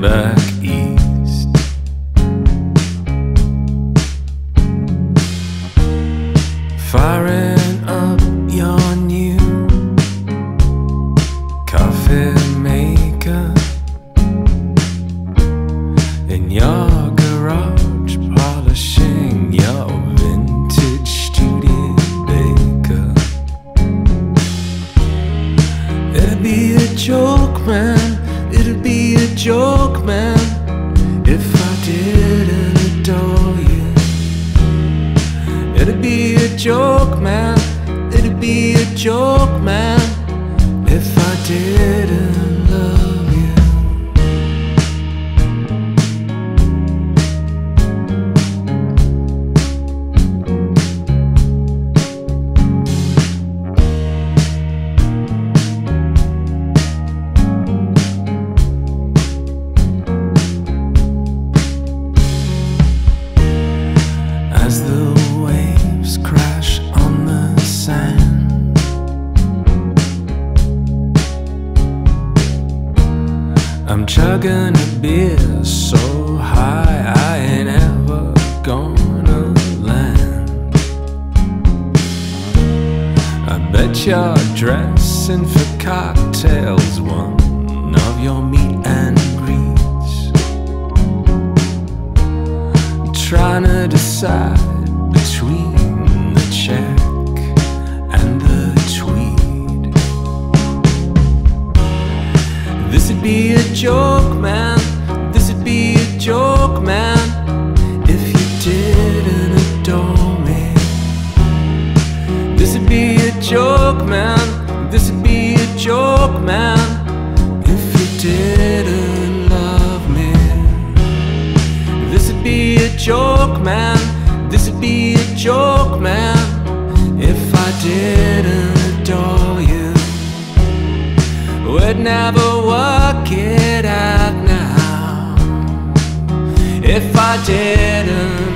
back east. Firing up your new coffee maker in your garage, polishing your vintage. It'd be a joke, man. It'd be a joke, man, if I didn't adore you. It'd be a joke, man. It'd be a joke, man, if I didn't chugging a beer so high I ain't ever gonna land. I bet you're dressing for cocktails, one of your meet and greets trying to decide between be a joke, man. This'd be a joke, man, if you didn't adore me. This'd be a joke, man. This'd be a joke, man, if you didn't love me. This'd be a joke, man. This'd be a joke, man, if I didn't adore you. We'd never work it out now. If I didn't